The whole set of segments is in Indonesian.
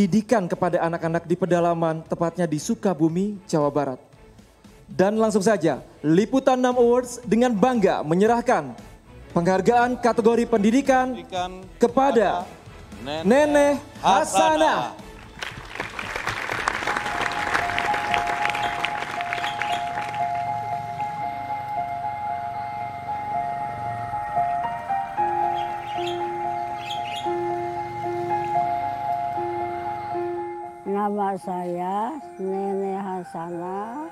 didikan kepada anak-anak di pedalaman, tepatnya di Sukabumi, Jawa Barat. Dan langsung saja, Liputan 6 Awards dengan bangga menyerahkan penghargaan kategori pendidikan, Pendidikan kepada Neneh Hasanah. Nama saya Nene Hasanah,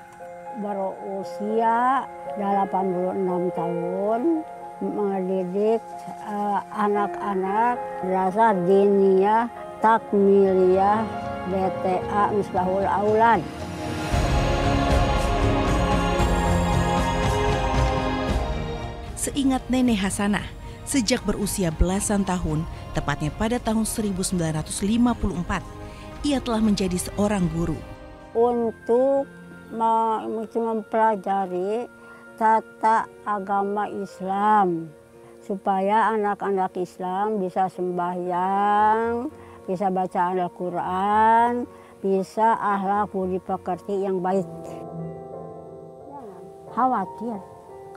berusia 86 tahun, mendidik eh, anak-anak Rasa Diniyah Takmiliyah BTA Misbahul Aulad. Seingat Nenek Hasanah, sejak berusia belasan tahun, tepatnya pada tahun 1954, ia telah menjadi seorang guru. Untuk me- mempelajari tata agama Islam supaya anak-anak Islam bisa sembahyang, bisa baca Al-Quran, bisa akhlak budi pekerti yang baik. Khawatir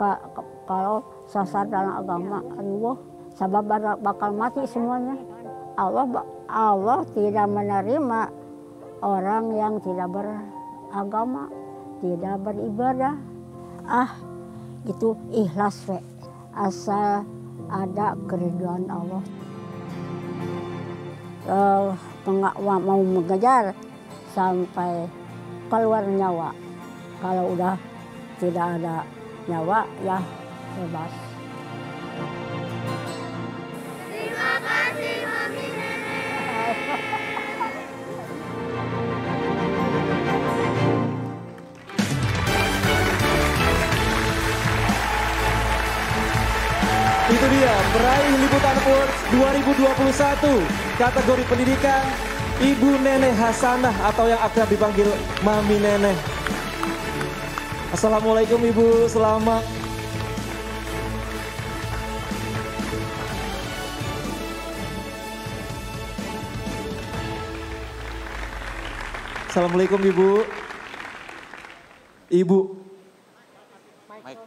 ka- ka- kalau sasar dalam agama, Allah sabab bak- bakal mati semuanya. Allah Allah tidak menerima orang yang tidak beragama, tidak beribadah. Ah, itu ikhlas we. Asal ada keriduan Allah. Eh, tengah wa- mau mengejar sampai keluar nyawa. Kalau udah tidak ada nyawa, ya bebas. Dia meraih Liputan Awards 2021 kategori pendidikan Ibu Neneh Hasanah atau yang akrab dipanggil Mami Neneh. Assalamualaikum Ibu, selamat. Assalamualaikum Ibu. Ibu, Mike,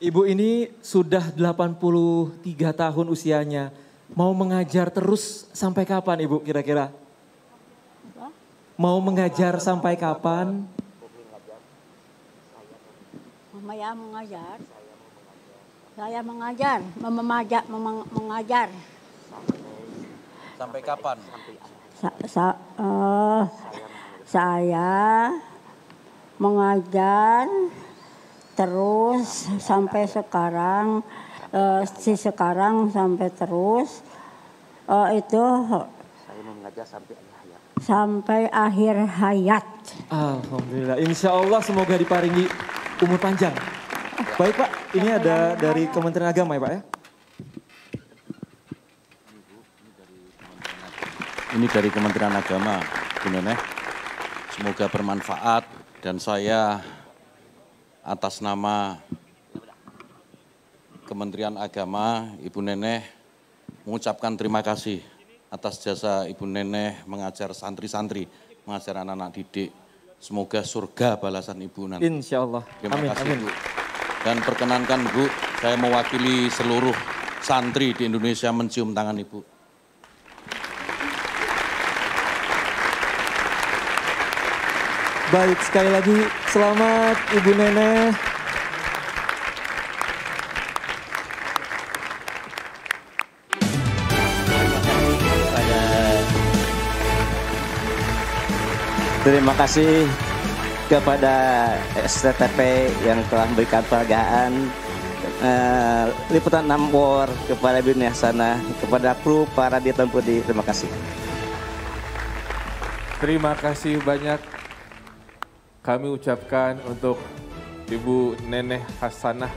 Ibu ini sudah 83 tahun usianya. Mau mengajar terus sampai kapan Ibu kira-kira? Mau mengajar sampai kapan? Mama ya mengajar. Saya mengajar, memajak, memang- mengajar. Sampai kapan? Sa- sa- eh, saya mengajar terus sampai sekarang, eh, si sekarang sampai terus eh, itu sampai akhir hayat. Alhamdulillah. Insya Allah semoga diparingi umur panjang. Baik Pak, ini ada dari Kementerian Agama ya Pak ya? Ini dari Kementerian Agama, Bu Neneh. Semoga bermanfaat dan saya atas nama Kementerian Agama, Ibu Neneh, mengucapkan terima kasih atas jasa Ibu Neneh mengajar santri-santri, mengajar anak-anak didik. Semoga surga balasan Ibu nanti. Insya Allah. Terima Amin, kasih amin. Bu. Dan perkenankan Bu, saya mewakili seluruh santri di Indonesia mencium tangan Ibu. Baik, sekali lagi selamat Ibu Neneh. Terima kasih kepada STTP yang telah memberikan penghargaan eh, liputan 6 war kepada Ibu Hasanah, kepada kru para di Tempudi. Terima kasih. Terima kasih banyak kami ucapkan untuk Ibu Neneh Hasanah